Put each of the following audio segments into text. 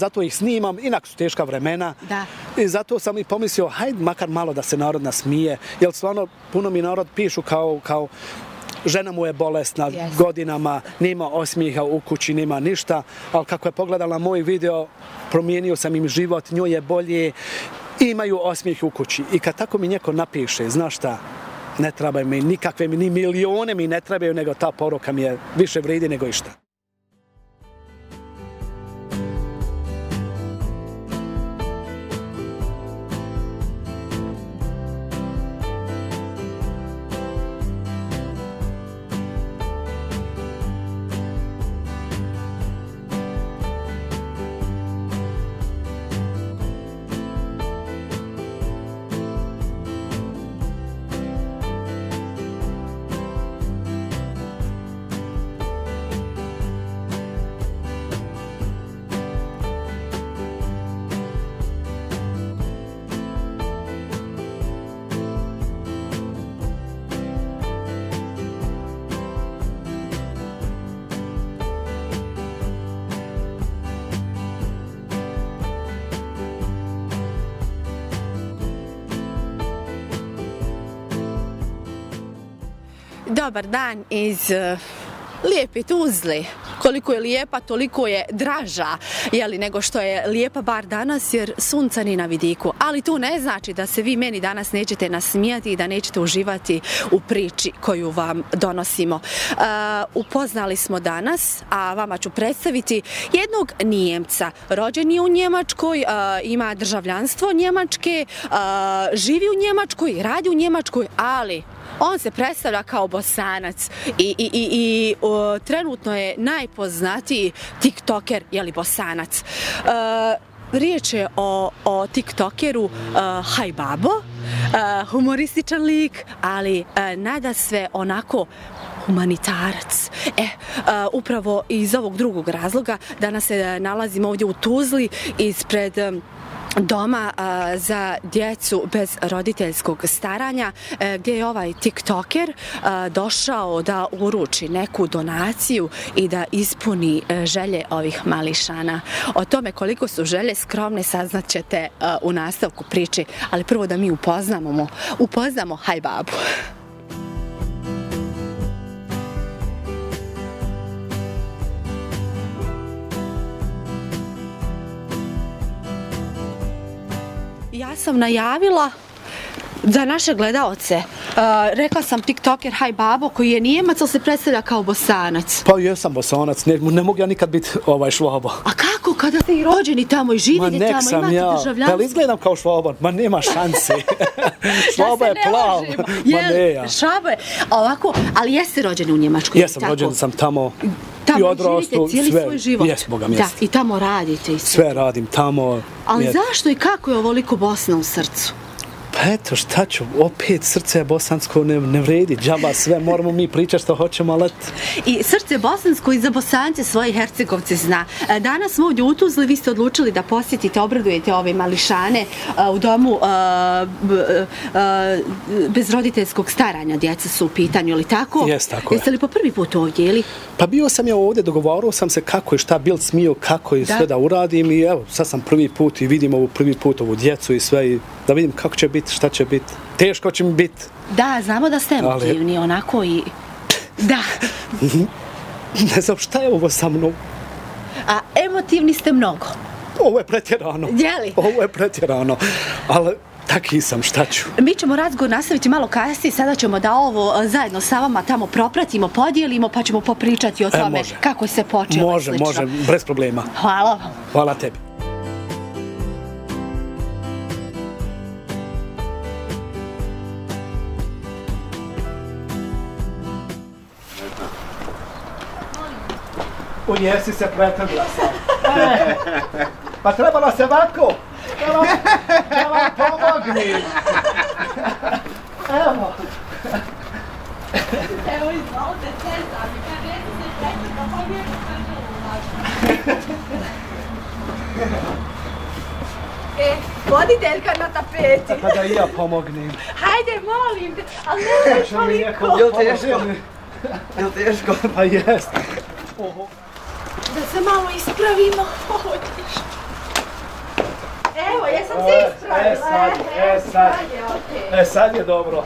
zato ih snimam, inak su teška vremena. Da. I zato sam i pomislio, hajde makar malo da se narod nasmije, jer stvarno puno mi narod pišu kao, kao žena mu je bolesna Yes. godinama, nema osmijeha u kući, nema ništa, ali kako je pogledala moj video, promijenio sam im život, njoj je bolje, imaju osmijeh u kući. I kad tako mi neko napiše, znaš šta, ne trebaju mi nikakve, ni milione mi ne trebaju, nego ta poruka mi je više vredi nego išta. Dobar dan iz e, uh, lijepe Tuzli. Koliko je lijepa, toliko je draža, jeli, nego što je lijepa bar danas, jer sunca ni na vidiku. Ali to ne znači da se vi meni danas nećete nasmijati i da nećete uživati u priči koju vam donosimo. Uh, upoznali smo danas, a vama ću predstaviti jednog Nijemca. Rođen je u Njemačkoj, uh, ima državljanstvo Njemačke, uh, živi u Njemačkoj, radi u Njemačkoj, ali on se predstavlja kao bosanac i, i, i, i o, trenutno je najpoznatiji tiktoker, jeli bosanac. E, riječ je o, o tiktokeru e, uh, Hajbabo, uh, e, humorističan lik, ali uh, nada sve onako humanitarac. E, uh, upravo iz ovog drugog razloga danas se nalazimo ovdje u Tuzli ispred uh, doma a, za djecu bez roditeljskog staranja e, gdje je ovaj tiktoker a, došao da uruči neku donaciju i da ispuni e, želje ovih mališana. O tome koliko su želje skromne saznat ćete a, u nastavku priče, ali prvo da mi upoznamo, upoznamo Hajbabu. Sam najavila za naše gledaoce. Uh, rekla sam tiktoker Haj Babo koji je nijemac, ali se predstavlja kao bosanac. Pa jesam bosanac, ne, ne mogu ja nikad biti ovaj švabo. A kako kada ste i rođeni tamo i živite tamo, sam imate ja, državljanstvo? da li izgledam kao švaban? Ma nema šanse. Švaba je plav. Ma ne ja. Švaba je. Ovako, ali jeste rođeni u Njemačkoj? Jesam, rođen sam tamo Tamo i živite odrastu, cijeli sve. svoj život. Jes, Boga mi Da, i tamo radite i sve. Sve radim tamo. Ali Jes. zašto i kako je ovoliko Bosna u srcu? Pa eto, šta ću, opet srce bosansko ne, ne vredi, džaba sve, moramo mi pričati što hoćemo, ali eto. I srce bosansko i za bosance svoje hercegovce zna. E, Danas smo ovdje u Tuzli, vi ste odlučili da posjetite, obradujete ove mališane e, u domu e, bez roditeljskog staranja, djeca su u pitanju, ili tako? Jes, tako je. Jeste li po prvi put ovdje, ili? Pa bio sam ja ovdje, dogovarao sam se kako je šta bil smio, kako je sve da uradim i evo, sad sam prvi put i vidim ovu prvi put ovu djecu i sve i da vidim kako će biti, šta će biti. Teško će mi biti. Da, znamo da ste Ali- emotivni, onako i... Da, Ne znam šta je ovo sa mnom. a emotivni ste mnogo. Ovo je pretjerano. Je li? Ovo je pretjerano. Ali taki sam, šta ću. Mi ćemo razgovor nastaviti malo kasnije, sada ćemo da ovo e, zajedno sa vama tamo propratimo, podijelimo, pa ćemo popričati o tome može. kako se počelo Može, slično. može, bez problema. Hvala vam. Hvala tebi. U jesi se pretrgla sam. E, pa trebala se ovako. Da vam, da vam pomognem. Evo. Evo, izvolite, Cezar, kad neće se prekrati, pa lijepo E, voditeljka na tapeti. Pa da i ja pomognem. Hajde, molim te, ali ne Će mi neko toliko. Jel teško? pomoći? Jel teško? Pa jest. Oho da se malo ispravimo. Evo, jesam se e ispravila. E, e, e sad, e sad. E sad je dobro.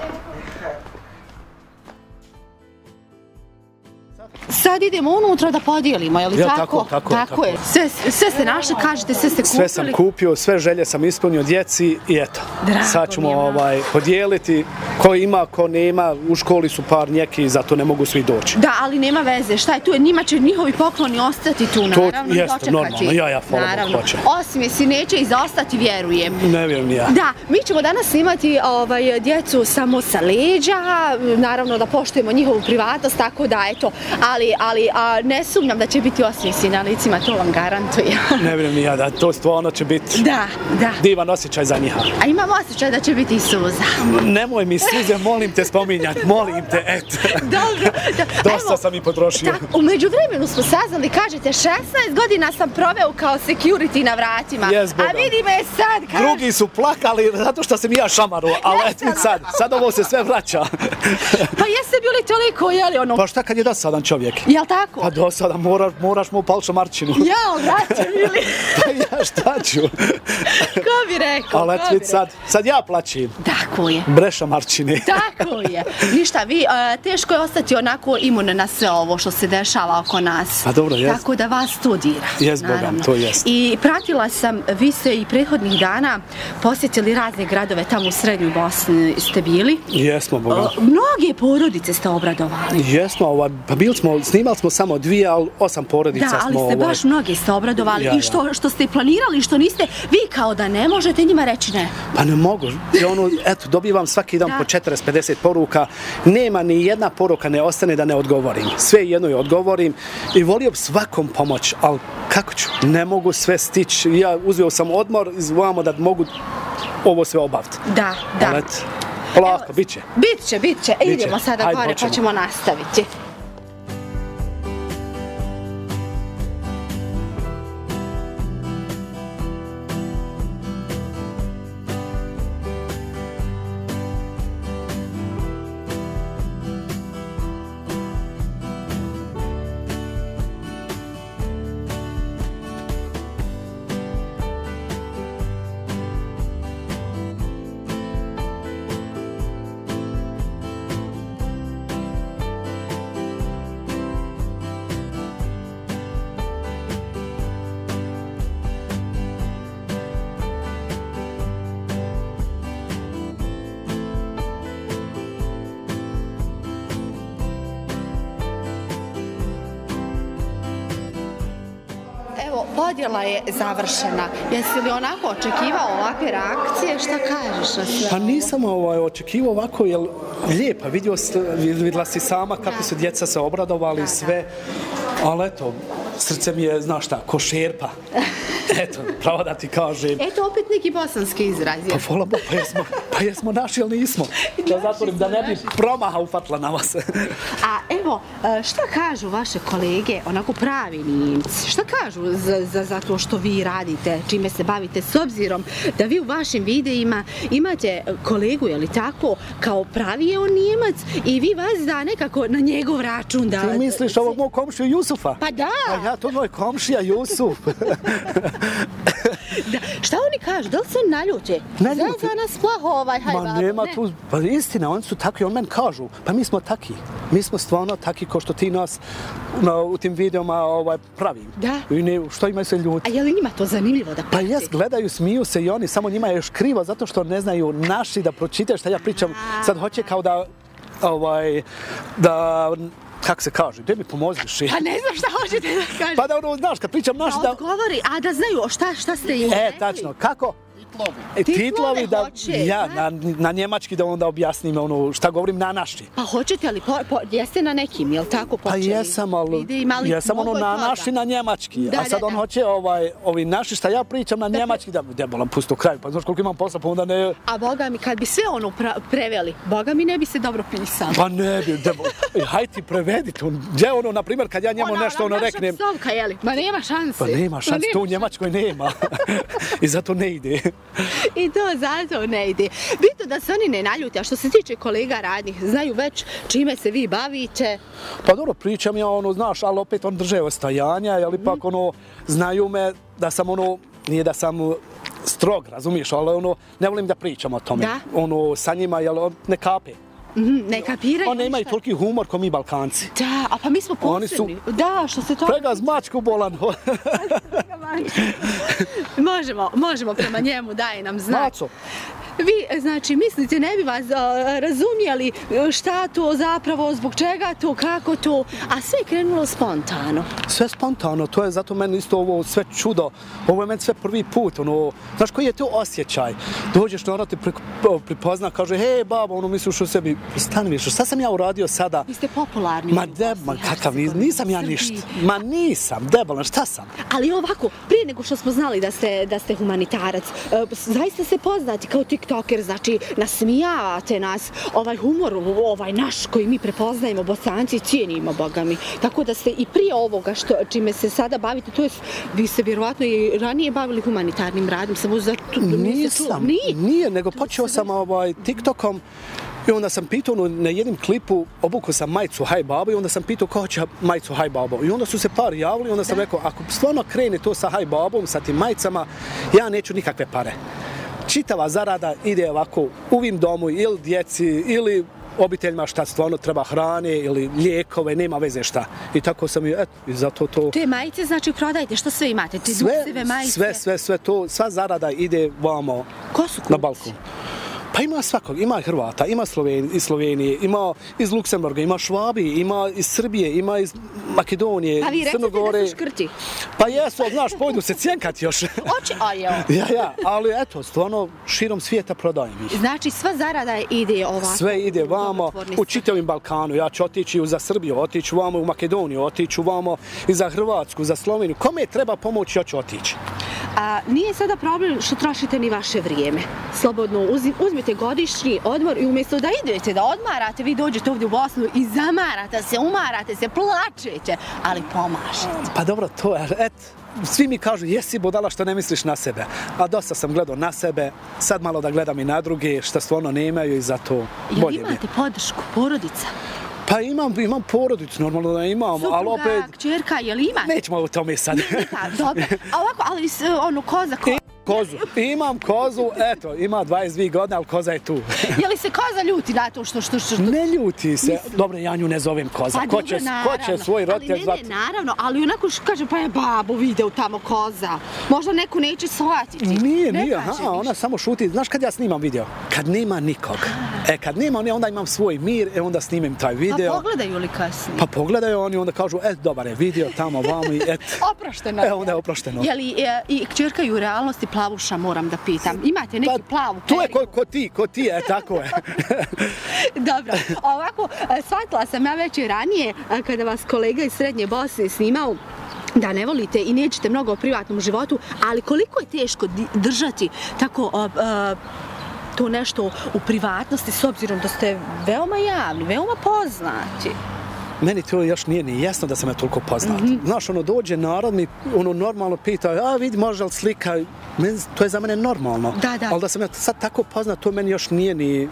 Sad idemo unutra da podijelimo, je li Ja, tako? tako, tako, tako. je. Sve, sve ste našli, kažete, sve ste kupili. Sve sam kupio, sve želje sam ispunio djeci i eto. Drago Sad ćemo je, mama. ovaj, podijeliti. Ko ima, ko nema, u školi su par njeki, zato ne mogu svi doći. Da, ali nema veze, šta je tu, njima će njihovi pokloni ostati tu, naravno, i jeste, normalno, ja, ja, hvala Bogu, Naravno. hoće. Osmijesi neće izostati, vjerujem. Ne vjerujem ja. Da, mi ćemo danas imati ovaj, djecu samo sa leđa, naravno da poštujemo njihovu privatnost, tako da eto, ali, ali a, ne sumnjam da će biti osmijesi na licima, to vam garantujem. Ne vjerujem ni ja da to stvarno će biti da, da. divan osjećaj za njih. A imam osjećaj da će biti i suza. Nemoj mi suze, molim te spominjati, molim te, eto. Dobro, da, Dosta evo, sam i potrošio. Tak, umeđu vremenu smo saznali, kažete, 16 godina sam proveo kao security na vratima. Boga. a vidi me sad, Drugi su plakali zato što sam i ja šamaro, ali eto sad, sad ovo se sve vraća. pa jeste bili toliko, jeli ono, Pa šta kad je dosadan čovjek? Jel tako? Pa dosadan, moraš, moraš mu upaliti šamarčinu. Ja, vraćam ili, Pa ja šta ću? ko bi rekao, Ali eto ko bi vid sad, sad ja plaćim. Tako je. Breša marčine. Tako je. Ništa, vi, teško je ostati onako imun na sve ovo što se dešava oko nas. Pa dobro, jest. Tako da vas to dira. Jest, Boga, naravno. to jest. I pratila sam, vi ste i prethodnih dana posjetili razne gradove tamo u Srednjoj Bosni ste bili. Jesmo, Boga. O, Mnoge porodice ste obradovali. Jesmo, ovaj, pa bili smo, snimali smo samo dvije, ali osam porodica Da, ali smo... ste ovaj, baš mnoge ste obradovali Ja, i što, što ste planirali, što niste, vi kao da ne možete njima reći ne. Pa ne mogu. I ono, eto, dobivam svaki dan Da. po 40-50 poruka. Nema ni jedna poruka ne ostane da ne odgovorim. Sve jedno je odgovorim i volio bi svakom pomoć, ali kako ću? Ne mogu sve stići. Ja uzeo sam odmor, izvojamo da mogu ovo sve obaviti. Da, da. Ali polako, bit će. Bit će, bit će. E, idemo sada gore pa ćemo nastaviti. Evo, podjela je završena. Jesi li onako očekivao ovakve reakcije? Šta kažeš na sve? Pa nisam ovaj, očekivao ovako, jer lijepa, vidio, vidjela si sama kako su djeca se obradovali Da, sve, ali eto, srce mi je, znaš šta, ko šerpa. Eto, pravo da ti kažem. Eto, opet neki bosanski izraz. Pa vola Bog, pa jesmo, pa jesmo naši ili nismo. Da zatvorim, da ne bi promaha ufatla na vas. A evo, e, šta kažu vaše kolege, onako pravi Nimci? Šta kažu za, za, za to što vi radite, čime se bavite, s obzirom da vi u vašim videima imate kolegu, je li tako, kao pravi je on Nimac i vi vas da nekako na njegov račun da... Ti misliš ovog mog komšiju Jusufa? Pa da. Pa ja, to moj komšija Jusuf. da. Šta oni kažu? Da li se naljute? Naljute. Za, za nas plaho ovaj haj Ma nema ne. tu, pa istina, oni su takvi, on men kažu, pa mi smo taki. Mi smo stvarno taki kao što ti nas na, u tim videoma ovaj, pravim. Da. I ne, što imaju se ljudi? A je li njima to zanimljivo da Pa prate? jes, gledaju, smiju se i oni, samo njima je još krivo zato što ne znaju naši da pročitaju šta ja pričam. Sad hoće kao da, ovaj, da, kako se kaže, gdje mi pomoziš? Pa ne znam šta hoćete da kažete. Pa da ono, znaš, kad pričam naši da odgovori, a da znaju šta, šta ste im E, rekli. tačno, kako? E, Titlove titlovi da, hoće, ja, na, na njemački da onda objasnim ono šta govorim na naši. Pa hoćete li, po, po, jeste na nekim, jel tako Pa počeli? jesam, ali, ali jesam ono na naši na njemački, Da, a sad da, on da. hoće ovaj, ovi naši šta ja pričam na njemački, da debolam pusto kraj, pa znaš koliko imam posla, pa onda ne, A boga mi, kad bi sve ono pra, preveli, boga mi ne bi se dobro pisalo. pa ne bi, debol, Ej, haj ti prevedi to, gdje ono, na primjer, kad ja njemu nešto ono naša reknem, psovka, jeli? Ma nema šanse. pa nema šans, to u Njemačkoj nema. I zato ne ide. I to zato ne ide. Bitno da se oni ne naljute, a što se tiče kolega radnih, znaju već čime se vi bavite. Pa dobro, pričam ja ono, znaš, ali opet on drže ostajanja, jel ipak ono, znaju me da sam ono, nije da sam strog, razumiješ, ali ono, ne volim da pričam o tome. Da? Ono, sa njima, jel, ne kape. Mhm, Ne kapiraju Oni imaju ništa. toliki humor ko mi Balkanci. Da, a pa mi smo Oni su- posebni. Da, što se to... Prega z mačku bolan. možemo, možemo prema njemu, daje nam znak. Maco, Vi, znači, mislite, ne bi vas a, razumjeli e, šta to zapravo, zbog čega to, kako to, a sve je krenulo spontano. sve spontano, to je zato meni isto ovo sve čudo. Ovo je meni sve prvi put, ono, znaš koji je to osjećaj? Dođeš na ono ti pri- pripozna, kaže, hej babo, ono misliš u sebi, stani više, šta sam ja uradio sada? Vi ste popularni. Ma de, ma kakav, nis- nisam ja ništa. Ma nisam, debalan, šta sam? Ali ovako, prije nego što smo znali da ste, da ste humanitarac, e, zaista se poznati kao tiktoker, znači nasmijavate nas, ovaj humor, ovaj naš koji mi prepoznajemo, bosanci, cijenimo, boga mi. Tako da ste i prije ovoga što, čime se sada bavite, to je, vi se vjerovatno i ranije bavili humanitarnim radom, samo za tu, Nisam, Nije. nije, nego počeo sam ovaj, TikTokom i onda sam pitao ono, na jednom klipu, obukao sam majicu Haj Babo i onda sam pitao ko će majicu Haj Babo. I onda su se par javili i onda sam rekao, ako stvarno krene to sa Haj Babom, sa tim majicama, ja neću nikakve pare. Čitava zarada ide ovako u ovim domu ili djeci ili obiteljima šta stvarno treba hrane ili lijekove, nema veze šta. I tako sam i, eto, i zato to... Te majice, znači prodajte, što sve imate? Te Sve, dukseve majice? sve, sve, sve to, sva zarada ide vamo Ko su na kupci? balkon. Pa ima svakog, ima Hrvata, ima Sloven, iz Slovenije, ima iz Luksemburga, ima Švabi, ima iz Srbije, ima iz Makedonije, Pa vi iz rekli Crne Gore. da su škrti. Pa jesu, ali znaš, pojdu se cijenkat još. Oće, a jo. ja, ja, ali eto, stvarno širom svijeta prodajem ih. Znači, sva zarada ide ovako. Sve ide vamo u čitavim Balkanu. Ja ću otići za Srbiju, otići vamo u Makedoniju, otići vamo i za Hrvatsku, za Sloveniju. Kome treba pomoći, ja ću otići. A nije sada problem što trošite ni vaše vrijeme. Slobodno uzim, uzmite godišnji odmor i umjesto da idete, da odmarate, vi dođete ovdje u Bosnu i zamarate se, umarate se, plačete, ali pomažete. Pa dobro, to je, et, svi mi kažu, jesi budala što ne misliš na sebe. A dosta sam gledao na sebe, sad malo da gledam i na druge, što stvarno nemaju i zato Jel bolje mi je. imate podršku, porodica? Pa imam, imam porodicu, normalno da imam, ali Supruga, opet, kćerka, jel imate? nećemo o tome sad. Da, dobro. Ovako, ali ono, koza, ko... kozu, imam kozu, eto, ima 22 godine, ali koza je tu. Je li se koza ljuti na to što, što, što, Ne ljuti se, dobro, ja nju ne zovem koza, ko će, ko će svoj roditelj Pa ali zvati? ne, ne, naravno, ali onako što kaže, pa je babo video tamo koza. Možda neko neće shvatiti. Nije, Ne nije, aha, ništa. ona samo šuti. Znaš kad ja snimam video? Kad nema nikog. E, kad nema, ne, onda imam svoj mir, e, onda snimim taj Pa video. pogledaju li kasnije? Pa pogledaju oni, onda kažu, e, dobar je video tamo, vamo i et. Oprošteno. E, onda je oprošteno. Je li e, i kćerka u realnosti plavuša, moram da pitam. Imate neki plavu Pa, to je periku? ko, ko ti, ko ti, e, tako je. Dobro, ovako, e, shvatila sam ja već i ranije, e, kada vas kolega iz Srednje Bosne snimao, da ne volite i nećete mnogo o privatnom životu, ali koliko je teško držati tako a, a, to nešto u privatnosti s obzirom da ste veoma javni, veoma poznati. Meni to još nije ni jasno da sam ja toliko poznat. Mhm. Znaš, ono, dođe narod mi, ono, normalno pita, a vidi, može li slika? Men, to je za mene normalno. Da, da. Ali da sam ja sad tako poznat, to meni još nije ni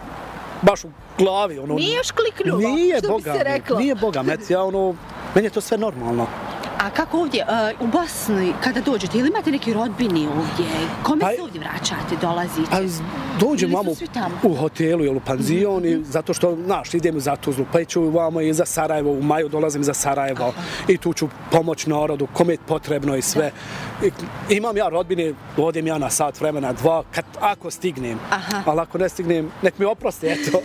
baš u glavi. Ono, Nije još kliknulo, Nije, što bi boga se mi, reklo. Nije boga, met, ja ono, meni je to sve normalno. A kako ovdje, e, u Bosni, kada dođete, ili imate neki rodbini ovdje? Kome Pa- se ovdje vraćate, dolazite? A z- dođem vamo u hotelu ili u panzion i zato što, znaš, idem za Tuzlu, pa ću vamo i za Sarajevo, u maju dolazim za Sarajevo i tu ću pomoć narodu, kome je potrebno i sve. I, imam ja rodbine, odem ja na sat vremena, dva, kad, ako stignem. Aha. Ali ako ne stignem, nek mi oprosti, eto.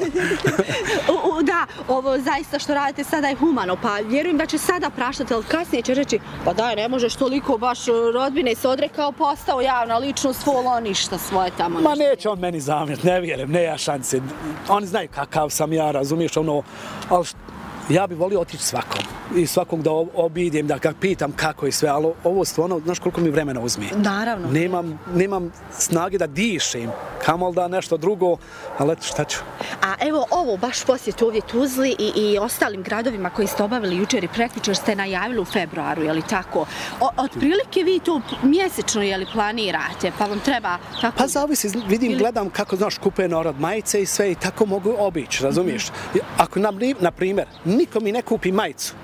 U, u, da, ovo zaista što radite sada je humano, pa vjerujem da će sada praštati, ali kasnije će reći, pa daj, ne možeš toliko baš e, rodbine se odrekao, postao javna ličnost, volo ništa svoje tamo. Ma ništa. neće on meni zamjet, ne vjerujem, ne ja šanse. Oni znaju kakav sam ja, razumiješ, ono, ali ja bi volio otići svakom i svakog da ob- obidjem, da ga pitam kako i sve, ali ovo stvarno, znaš koliko mi vremena uzme. Naravno. Nemam, nemam snage da dišem, kamol da nešto drugo, ali eto šta ću. A evo ovo, baš posjet ovdje Tuzli i, i ostalim gradovima koji ste obavili jučer i prekvičer ste najavili u februaru, je li tako? O, otprilike vi to mjesečno, je li planirate, pa vam treba tako... Pa zavisi, vidim, Ili- gledam kako, znaš, kupuje narod majice i sve i tako mogu obići, razumiješ? Ako, na, na primjer, niko mi ne kupi majicu,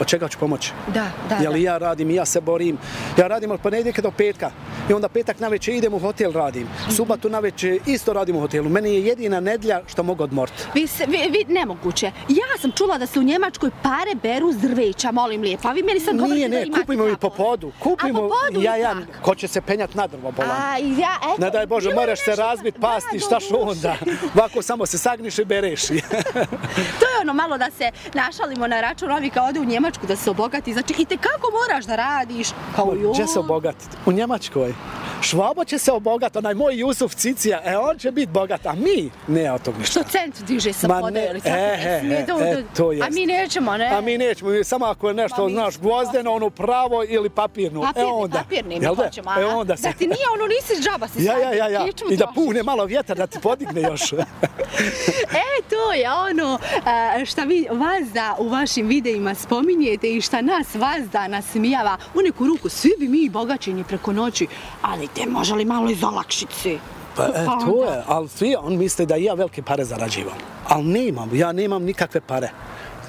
od čega ću pomoći? Da, da, Jel da. ja radim, ja se borim. Ja radim od ponedjeljka do petka. I onda petak na večer idem u hotel radim. Subotu na večer isto radim u hotelu. Meni je jedina nedlja što mogu odmoriti. Vi se, vi, vi, nemoguće. Ja sam čula da se u Njemačkoj pare beru s drveća, molim lijepo. A vi meni sad govorite Nije, da ne, imate kupimo i po podu. Kupimo, A po podu ja, ja, ko će se penjat na drvo bolan. A, ja, eto. Ne daj Bože, moraš se razbit, pasti, Da, šta što onda? Ovako samo se sagniš i bereš. To je ono malo da se našalimo na račun ovi kao ode u Njemačku da se obogati. Znači, i te kako moraš da radiš? Kao jo. Gdje se obogatiti? U Njemačkoj. Švabo će se obogat, onaj moj Jusuf Cicija, e on će biti bogat, a mi ne od tog ništa. Što cent diže sa Ma ne, tako? e, e, e, to- e, to A jest. mi nećemo, ne? A mi nećemo, samo ako je nešto, mi znaš, gvozdeno, onu pravo ili papirnu. Papirni, e onda. papirni mi hoćemo. a? E onda se. Da ti nije ono, nisi džaba si Ja, ja, ja, ja. I da puhne malo vjetar da ti podigne još. E, to je ono a, šta vi vas da u vašim videima spominjete i šta nas vas da nasmijava. U neku ruku, svi bi mi bogaćeni preko noći, ali te može li malo iz olakšice? Pa e, to je, ali svi on misle da ja velike pare zarađivam. Ali nemam, ja nemam nikakve pare.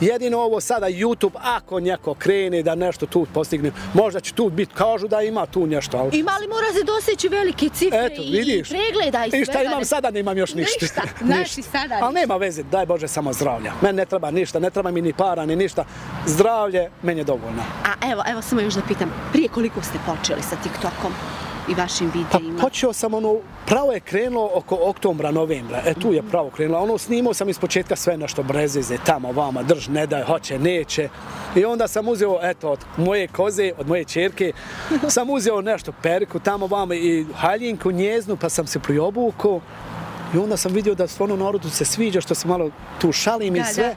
Jedino ovo sada YouTube, ako njeko krene da nešto tu postigne, možda će tu biti, kažu da ima tu nešto, ali... Ima li mora se doseći velike cifre Eto, i vidiš. pregleda i I šta imam sada, nemam još ništa. Ništa, znaš i sada Ali ništa. nema veze, daj Bože samo zdravlja. Meni ne treba ništa, ne treba mi ni para, ni ništa. Zdravlje, meni je dovoljno. A evo, evo samo još da pitam, prije koliko ste počeli sa TikTokom i vašim Pa videima? počeo sam ono, pravo je krenulo oko oktobra, novembra. E tu je pravo krenulo. Ono snimao sam iz početka sve nešto brezize, tamo, vama, drž, ne daj, hoće, neće. I onda sam uzeo, eto, od moje koze, od moje čerke, sam uzeo nešto periku, tamo, vama i haljinku, njeznu, pa sam se priobukao. I onda sam vidio da stvarno narodu se sviđa što se malo tu šalim Da, i sve. da.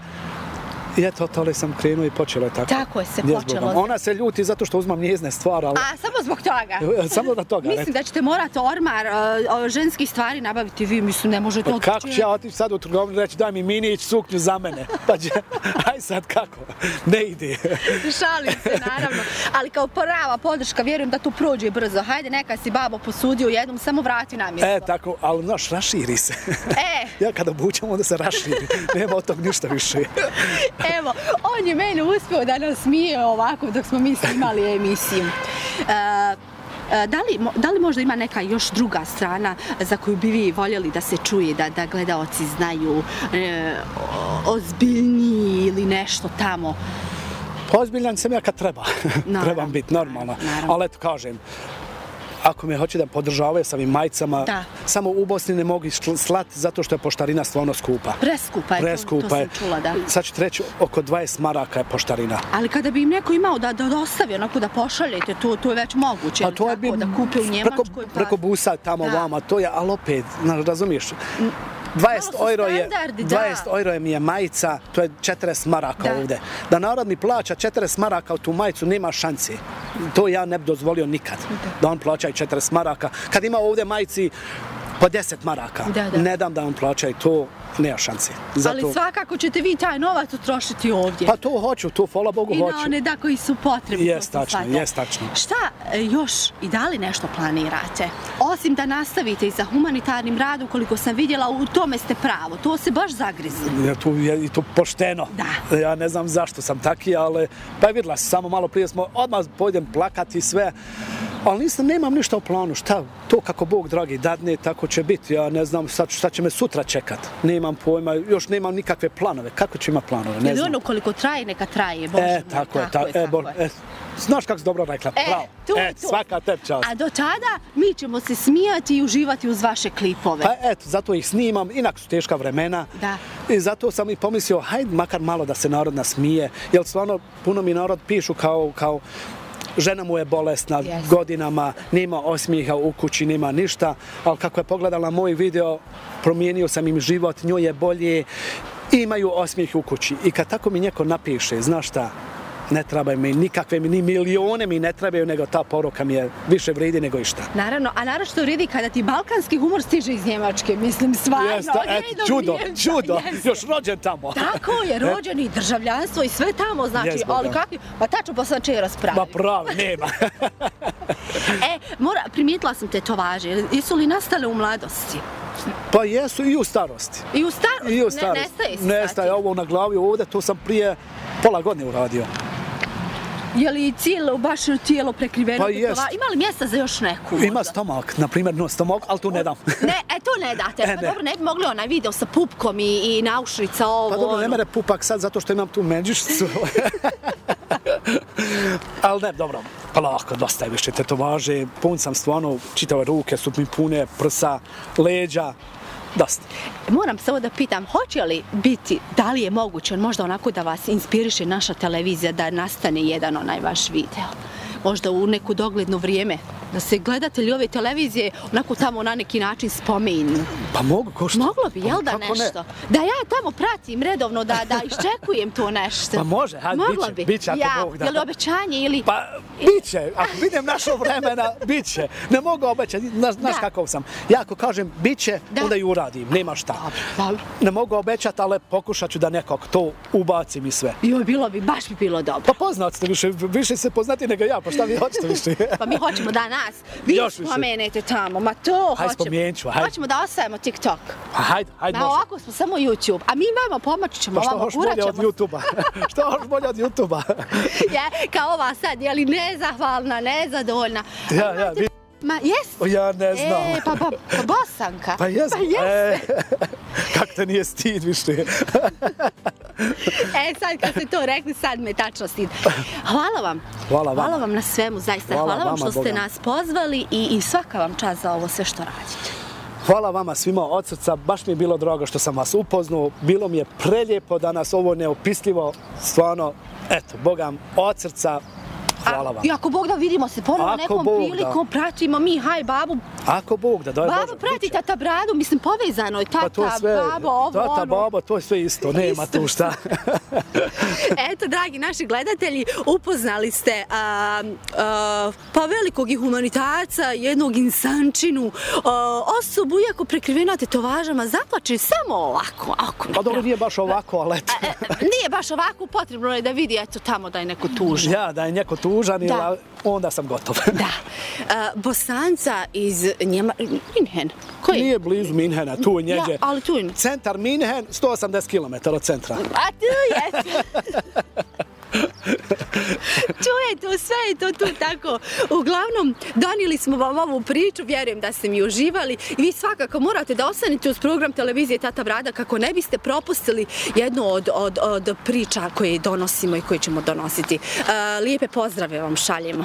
I eto, tole sam krenuo i počelo je tako. Tako je se Gdje počelo. Ona se ljuti zato što uzmam njezne stvari, ali... A, samo zbog toga? Samo da toga, Mislim da ćete morati ormar uh, ženskih stvari nabaviti vi, mislim, ne možete Pa od kako ću ja otići sad u trgovinu reći daj mi minić suknju za mene? Pa će, aj sad kako? Ne ide. Šalim se, naravno. Ali kao prava podrška, vjerujem da to prođe brzo. Hajde, neka si babo posudio jednom, samo vrati na mjesto. E, tako, ali znaš, raširi se. E. Ja kada obućam, onda se raširi. Nema od tog ništa više. Evo, on je meni uspio da nas smije ovako dok smo mi snimali emisiju. E, Da li, da li možda ima neka još druga strana za koju bi vi voljeli da se čuje, da, da gledaoci znaju e, o- ozbiljniji ili nešto tamo? Ozbiljan sam ja kad treba. Naravno, Trebam biti normalno. naravno. Ali eto, kažem, ako me hoće da podržavaju sa ovim majicama, Da. samo u Bosni ne mogu slati zato što je poštarina stvarno skupa. Preskupa je, to, to Preskupa sam je. čula, da. Sad ću ti reći, oko 20 maraka je poštarina. Ali kada bi im neko imao da, da dostavi, onako da pošaljete, to, to je već moguće. Pa to je bi da kupe u Njemačkoj. preko, pa... preko busa tamo Da. vama, to je, ali opet, razumiješ, 20 su euro je, standardi, da. 20 euro je mi je majica, to je 40 maraka Da. ovde. Da narod mi plaća 40 maraka u tu majicu, nema šanse. To ja ne bi dozvolio nikad. Da on plaća i 40 maraka. Kad ima ovde majici po 10 maraka, Da, da. ne dam da on plaća i to nema šanse. Zato, Ali svakako ćete vi taj novac utrošiti ovdje. Pa to hoću, to hvala Bogu I na hoću. one da koji su potrebni. to sam tačno, jest tačno. Šta e, još i da li nešto planirate? Osim da nastavite i sa humanitarnim radom, koliko sam vidjela, u tome ste pravo. To se baš zagrizli. Ja, tu je i to pošteno. Da. Ja ne znam zašto sam taki, ali pa je vidjela samo malo prije smo odmah pojdem plakati i sve. Ali nisam, nemam ništa u planu, šta, to kako Bog dragi dadne, tako će biti. Ja ne znam sad, šta će me sutra čekat. Nemam pojma, još nemam nikakve planove. Kako ću ima planove, ne znam. ono koliko traje, neka traje. Bože E, moj, tako je, tako ta, e, bo, e, znaš kako si dobro rekla, E, bravo. tu, e, tu. svaka tebi čast. A do tada mi ćemo se smijati i uživati uz vaše klipove. Pa eto, zato ih snimam, inak su teška vremena. Da. I zato sam i pomislio, hajde makar malo da se narod nasmije, jer stvarno puno mi narod pišu kao, kao žena mu je bolesna Yes. godinama, nema osmijeha u kući, nema ništa, ali kako je pogledala moj video, promijenio sam im život, njoj je bolje, imaju osmijeh u kući. I kad tako mi neko napiše, znaš šta, ne trebaju mi nikakve, ni milione mi ne trebaju, nego ta poruka mi je više vredi nego išta. Naravno, a naravno što vredi kada ti balkanski humor stiže iz Njemačke, mislim, stvarno. Jeste, ne do čudo, Njemca, čudo, jeste. još rođen tamo. Tako je, rođeni, državljanstvo i sve tamo, znači, Jes, Boga. ali kakvi, pa tačno posle čeras pravi. Ma pravi, nema. E, mora, primijetila sam tetovaže, jesu li nastale u mladosti? Pa jesu i u starosti. I u starosti? I u Ne, starosti. nestaje se Nestaje ovo na glavi ovdje, to sam prije pola godine uradio. Je li cijelo, baš tijelo prekriveno? Pa jest. Ima li mjesta za još neku? Ima možda? stomak, na primjer, no stomak, ali tu ne dam. Ne, e to ne date. E, Pa dobro, ne bi mogli onaj video sa pupkom i, i naušrica ovo. Pa dobro, ne ono. mere pupak sad zato što imam tu međušicu. ali ne, dobro, pa lako, dosta je više tetovaže, pun sam stvarno, čitave ruke su mi pune, prsa, leđa, dosta. Moram samo da pitam, hoće li biti, da li je moguće možda onako da vas inspiriše naša televizija da nastane jedan onaj vaš video? Možda u neku dogledno vrijeme, da se gledatelji ove televizije onako tamo na neki način spomenu. Pa mogu, ko što? Moglo bi, jel Pa da kako ne? nešto? Da ja tamo pratim redovno, da, da iščekujem to nešto. Pa može, hajde, Moglo biće, bi. biće ako ja, Bog da. Je li obećanje ili... Pa, bit će, ako vidim našo vremena, bit će. Ne mogu obećati, znaš, znaš Da. kakav sam. Ja ako kažem bit će, Da. onda i uradim, nema šta. Dobro. Ne mogu obećati, ali pokušat ću da nekako to ubacim i sve. Joj, bilo bi, baš bi bilo dobro. Pa poznat ste više, više se poznati nego ja, pa šta vi hoćete više? Pa mi hoćemo da nas vi Još više. spomenete tamo, ma to Hajde, hoćemo. spomenut ću, hajde. Hoćemo da osvajamo TikTok. Pa hajde, hajde, Na može. ovako smo samo YouTube, a mi vama pomoći ćemo, Pa što ovamo hoš bolje od. YouTube-a? što hoš bolje od YouTube-a? Je, kao ova sad, je li nezahvalna, nezadovoljna. ja, ja, vi... Ma, jes? Ja ne znam. E, pa, pa, pa bosanka. Pa jes, Pa jes. e, kak te nije stid više. E, sad kad ste to rekli, sad me tačno stid. Hvala vam. Hvala vama. Hvala vam na svemu, zaista. Hvala Hvala, vam što ste Boga. nas pozvali i, i svaka vam čast za ovo sve što radite. Hvala vama svima od srca, baš mi je bilo drago što sam vas upoznao, bilo mi je preljepo da nas ovo neopisljivo, stvarno, eto, Bogam, od srca, hvala vam. I ako Bog da vidimo se ponovo Ako nekom Bog da. prilikom, pratimo mi, haj babu, Ako Bog da, daj Babo Bože, prati bit će. tata bradu, mislim povezano je tata, Pa to sve, babo, ovo, tata, ono. babo, to je sve isto, nema Isto. tu šta. Eto, dragi naši gledatelji, upoznali ste a, a, pa velikog i humanitarca, jednog insančinu, a, osobu, iako prekrivena tetovažama, zaplače samo ovako, ovako. Pa dobro, nije baš ovako, ali eto. E, Nije baš ovako, potrebno je da vidi, eto, tamo da je neko tužan. Ja, da je neko tužan, Da. ili, onda sam gotov. Da. A, Bosanca iz Njema... Minhen. Koji? Nije blizu Minhena, tu je njeđe. Ja, ali tu je... Centar Minhen, 180 km od centra. A tu jeste. Je to tu tako. Uglavnom, donijeli smo vam ovu priču, vjerujem da ste mi uživali i vi svakako morate da ostanete uz program televizije Tata Brada kako ne biste propustili jednu od, od, od priča koje donosimo i koje ćemo donositi. E, lijepe pozdrave vam šaljemo.